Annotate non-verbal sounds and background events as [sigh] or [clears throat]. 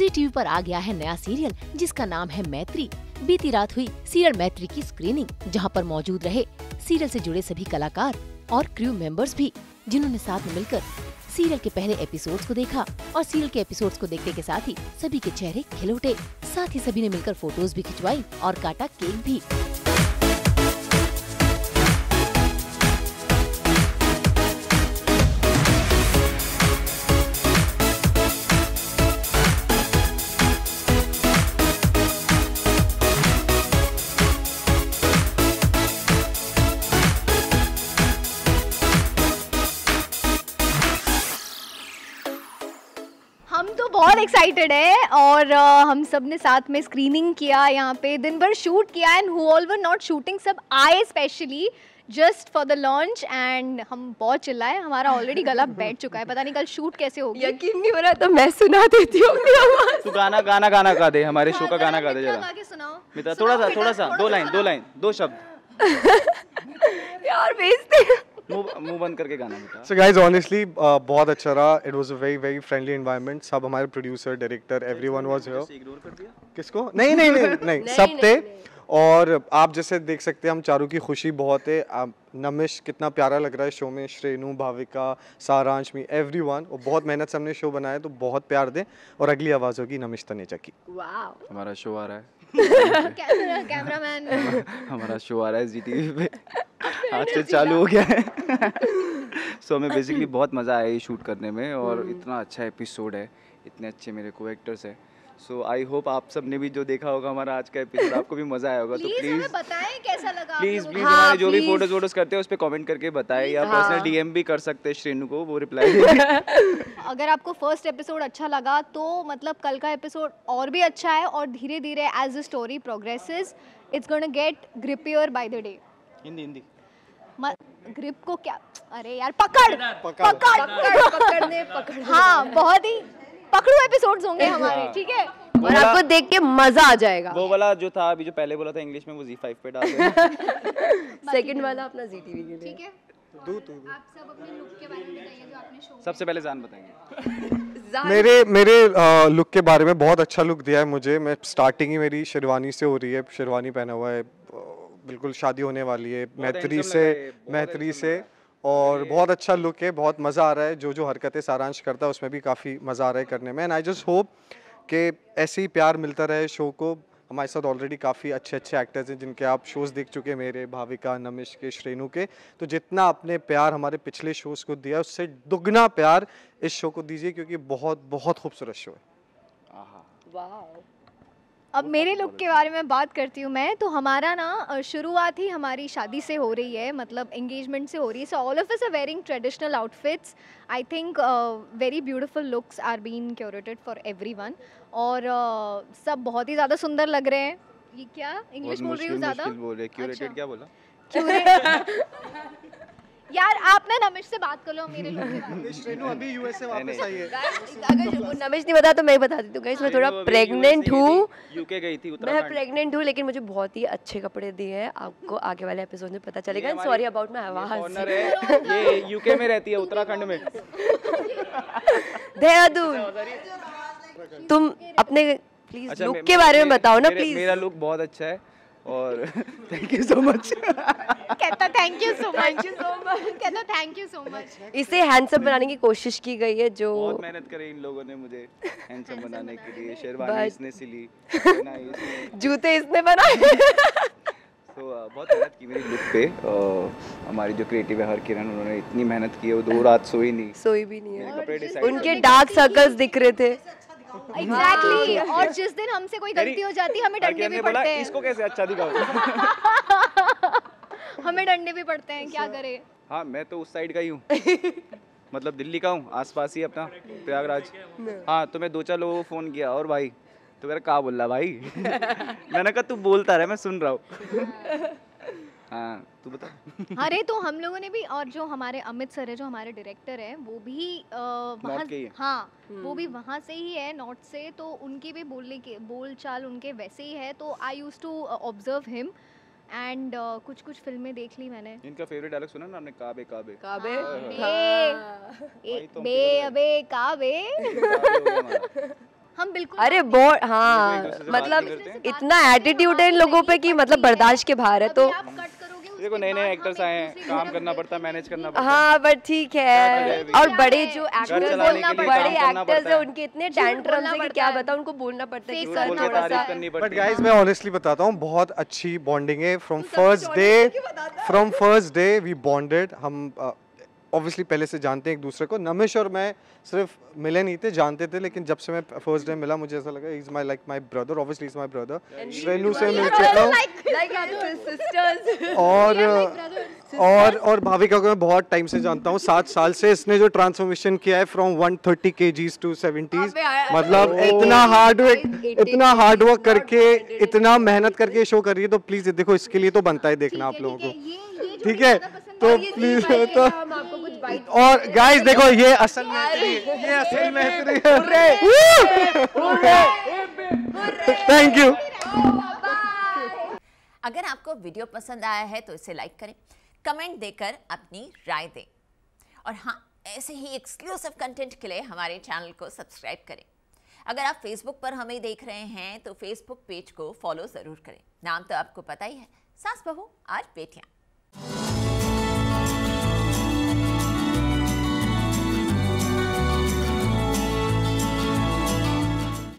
जी TV पर आ गया है नया सीरियल जिसका नाम है मैत्री। बीती रात हुई सीरियल मैत्री की स्क्रीनिंग जहाँ पर मौजूद रहे सीरियल से जुड़े सभी कलाकार और क्रू मेंबर्स भी, जिन्होंने साथ में मिलकर सीरियल के पहले एपिसोड्स को देखा और सीरियल के एपिसोड्स को देखने के साथ ही सभी के चेहरे खिल उठे। साथ ही सभी ने मिलकर फ़ोटोज़ भी खिंचवाई और काटा केक भी। बहुत एक्साइटेड है और अ, हम सबने साथ में स्क्रीनिंग किया यहाँ पे दिन भर शूट किया and who all were not shooting सब आए specially just for the launch and हम बहुत चिल्लाए हमारा ऑलरेडी गला बैठ चुका है पता नहीं कल शूट कैसे होगी। यकीन नहीं हो रहा तो मैं सुना देती हूँ तू गाना गाना गाना गा दे हमारे शो का गाना गा दे जरा। गा के सुनाओ। मित्रा सुनाओ थोड़ा सा थोड़ा सा दो लाइन दो लाइन दो शब्द। [laughs] यार भेजते मुँह मुँह बंद करके गाना बेटा So guys, honestly, uh, बहुत अच्छा रहा. It was a very very friendly environment. सब हमारे producer, director, everyone was here. Ignore कर दिया? किसको? नहीं नहीं नहीं [laughs] नहीं सब थे. और आप जैसे देख सकते हैं हम चारों की खुशी बहुत है। आप- नमिश कितना प्यारा लग रहा है शो में। श्रेनु भाविका सारांश मी एवरी वन और बहुत मेहनत से हमने शो बनाया तो बहुत प्यार दें। और अगली आवाज़ होगी नमिश तनेजा की। हमारा शो आ रहा है। [laughs] Camera cameraman. [laughs] हमारा शो आ रहा है जी टीवी पे। आज से चालू हो गया है। सो [laughs] हमें बेसिकली [clears throat] बहुत मज़ा आया ये शूट करने में और इतना अच्छा एपिसोड है इतने अच्छे मेरे को एक्टर्स है। सो आई होप आप सबने भी जो देखा होगा हमारा आज का एपिसोड आपको भी मज़ा आया होगा तो प्लीज़ बताएँ कैसा लगा प्लीज़ प्लीज़। हाँ, हमारे जो भी फ़ोटोज़ वोटोज करते हैं उस पर कमेंट करके बताएँ या हाँ. पर्सनल डीएम भी कर सकते हैं श्रेनु को वो रिप्लाई [laughs] अगर आपको फ़र्स्ट एपिसोड अच्छा लगा तो मतलब कल का एपिसोड और भी अच्छा है और धीरे धीरे as the story progresses it's gonna get grippier by the day Hindi Hindi. Grip को क्या अरे यार पकड़ पकड़ पकड़ पकड़ने पकड़। हाँ बहुत ही पकड़ो एपिसोड्स होंगे हमारे ठीक है? और आपको देख के मज़ा आ जाएगा। वो वाला जो था अभी जो पहले बोला था इंग्लिश में वो Z5 पे डाल सेकंड [laughs] वाला अपना जी टीवी के लिए। ठीक है? दू तू। आप सब अपने लुक के बारे में बताइए जो आपने शो सबसे पहले जान बताएँगे मेरे मेरे लुक के बारे में बहुत अच्छा लुक दिया है मुझे। मैं स्टार्टिंग ही मेरी शेरवानी से हो रही है। शेरवानी पहना हुआ है। बिल्कुल शादी होने वाली है। मैत्री से मैत्री से और बहुत अच्छा लुक है बहुत मज़ा आ रहा है जो जो हरकतें सारांश करता है उसमें भी काफ़ी मज़ा आ रहा है करने में। एंड आई जस्ट होप कि ऐसे ही प्यार मिलता रहे शो को। हमारे साथ ऑलरेडी काफ़ी अच्छे अच्छे एक्टर्स हैं जिनके आप शोज़ देख चुके हैं मेरे भाविका नमिश के श्रेनु के। तो जितना आपने प्यार हमारे पिछले शोज़ को दिया उससे दुगना प्यार इस शो को दीजिए क्योंकि बहुत बहुत खूबसूरत शो है। आहा वाओ अब मेरे लुक के बारे में बात करती हूँ मैं तो हमारा ना शुरुआत ही हमारी शादी से हो रही है मतलब एंगेजमेंट से हो रही है। So all of us are wearing traditional outfits I think very beautiful looks are been curated for everyone और अ, सब बहुत ही ज़्यादा सुंदर लग रहे हैं। ये क्या? इंग्लिश बोल रही हूँ ज़्यादा? बोल रहे क्यूरेटेड अच्छा। क्या बोला? [laughs] [laughs] यार आप ना नमिश से बात कर लो मेरे अभी यूएस से वापस आई है। अगर [laughs] वो नमिश नहीं बता तो मैं ही बता देती हूँ गाइस मैं थोड़ा प्रेग्नेंट हूँ। यूके गई थी मैं प्रेग्नेंट हूँ लेकिन मुझे बहुत ही अच्छे कपड़े दिए हैं। आपको आगे वाले एपिसोड में पता चलेगा। सॉरी अबाउट माई आवाज़। ये यूके में रहती है उत्तराखंड में। देहरादून। तुम अपने प्लीज़ अच्छा लुक के बारे में बताओ ना प्लीज़ मेरा लुक बहुत अच्छा है और थैंक यू सो मच कहता थैंक यू सो मच कहता थैंक यू सो मच इसे हैंडसम बनाने की कोशिश की गई है जो बहुत मेहनत करी इन लोगों ने मुझे हैंडसम बनाने के लिए शेरवानी इसने सिली [laughs] जूते इसने बनाए। [laughs] तो बहुत मेहनत की मेरी लुक पे हमारी जो क्रिएटिव है हर किरण उन्होंने इतनी मेहनत की है वो दो [laughs] रात सोई नहीं। सोई भी नहीं है। उनके डार्क सर्कल्स दिख रहे थे। एग्जैक्टली और जिस दिन हमसे कोई गलती हो जाती है हमें डंडे भी पड़ते हैं। इसको कैसे अच्छा दिखाओ हमें डंडे भी पड़ते हैं क्या करें? हाँ मैं तो उस साइड का ही हूँ। [laughs] मतलब दिल्ली का हूँ आसपास ही अपना प्रयागराज। हाँ तो मैं दो चार लोगों को फ़ोन किया और भाई तो रहा कहा बोल रहा भाई? [laughs] मैंने कहा तू बोलता रहे मैं सुन रहा हूँ। [laughs] हाँ तू बता। अरे तो हम लोगों ने भी और जो हमारे अमित सर है जो हमारे डायरेक्टर है वो भी वहाँ ही है। हाँ वो भी वहाँ से ही है नॉर्थ से तो उनकी भी बोलने के बोल चाल उनके वैसे ही है तो I use to observe him and uh, कुछ कुछ फ़िल्में देख ली मैंने। इनका फेवरेट डायलॉग सुना ना आपने? काबे काबे। काबे? बे ए, तो बे अबे काबे। हो। हम बिल्कुल अरे बहुत हाँ। मतलब हैं। इतना एटीट्यूड है इन लोगों पे कि मतलब बर्दाश्त के बाहर है तो देखो नए नए एक्टर्स आए हैं काम करना पड़ता है मैनेज करना पड़ता। है हाँ। बट ठीक है और बड़े जो एक्टर्स हैं बड़े एक्टर्स हैं। उनके इतने टैंट्रम्स हैं कि क्या बताओ बताऊँ उनको बोलना पड़ता है बट गाइस मैं ऑनेस्टली बताता हूँ बहुत अच्छी बॉन्डिंग है। From first day from first day we bonded हम ऑब्वियसली पहले से जानते हैं एक दूसरे को। नमिश और मैं सिर्फ़ मिले नहीं थे जानते थे लेकिन जब से मैं फ़र्स्ट डे मिला मुझे ऐसा लगा is my like my brother obviously is my brother Renu से मिल चुका हूँ लाइक सिस्टर्स और और और भाविका को मैं बहुत टाइम से जानता हूँ। सात साल से इसने जो ट्रांसफॉर्मेशन किया है फ्रॉम 130 थर्टी के जीज टू सेवेंटीज मतलब इतना हार्ड वर्क इतना 88 हार्ड वर्क करके इतना मेहनत करके शो कर रही है तो प्लीज़ देखो इसके लिए तो बनता है देखना आप लोगों को। ठीक है? तो प्लीज़ [laughs] तो और गाइस देखो ये असल मैत्री ये असल मैत्री थैंक यू अगर आपको वीडियो पसंद आया है तो इसे लाइक करें कमेंट देकर अपनी राय दें। और हाँ ऐसे ही एक्सक्लूसिव कंटेंट के लिए हमारे चैनल को सब्सक्राइब करें। अगर आप फेसबुक पर हमें देख रहे हैं तो फेसबुक पेज को फॉलो ज़रूर करें। नाम तो आपको पता ही है। सास बहू आज बेटियाँ।